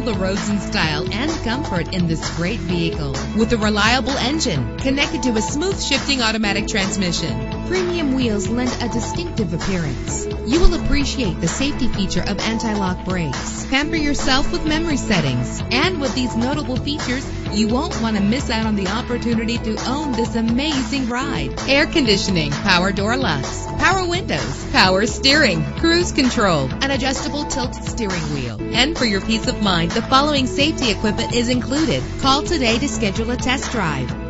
the roads in style and comfort in this great vehicle. With a reliable engine connected to a smooth shifting automatic transmission, premium wheels lend a distinctive appearance. You will appreciate the safety feature of anti-lock brakes. Pamper yourself with memory settings. And with these notable features, you won't want to miss out on the opportunity to own this amazing ride. Air conditioning, power door locks, power windows, power steering, cruise control, an adjustable tilt steering wheel. And for your peace of mind, the following safety equipment is included. Call today to schedule a test drive.